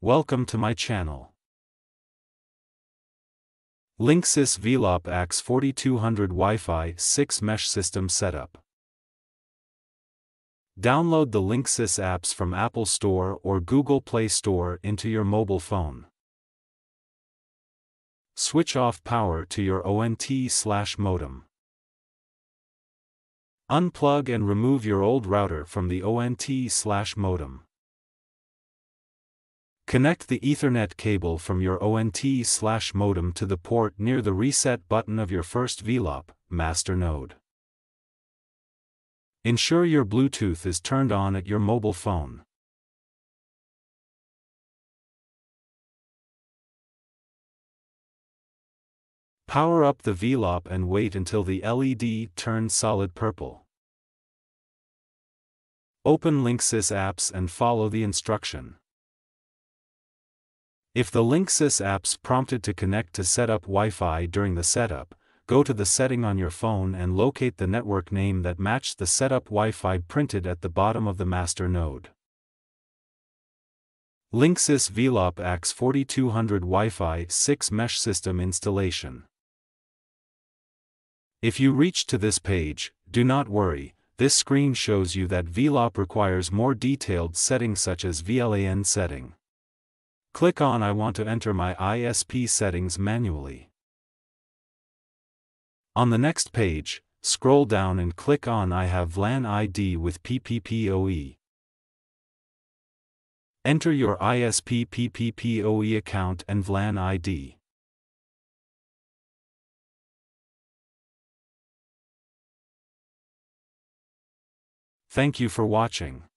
Welcome to my channel. Linksys Velop AX 4200 Wi-Fi 6 Mesh System Setup. Download the Linksys apps from Apple Store or Google Play Store into your mobile phone. Switch off power to your ONT slash modem. Unplug and remove your old router from the ONT/modem. Connect the Ethernet cable from your ONT slash modem to the port near the reset button of your first Velop master node. Ensure your Bluetooth is turned on at your mobile phone. Power up the Velop and wait until the LED turns solid purple. Open Linksys apps and follow the instruction. If the Linksys apps prompted to connect to setup Wi-Fi during the setup, go to the setting on your phone and locate the network name that matched the setup Wi-Fi printed at the bottom of the master node. Linksys Velop AX 4200 Wi-Fi 6 Mesh System Installation if you reach to this page, do not worry, this screen shows you that Velop requires more detailed settings such as VLAN setting. Click on I want to enter my ISP settings manually. On the next page, scroll down and click on I have VLAN ID with PPPoE. Enter your ISP PPPoE account and VLAN ID. Thank you for watching.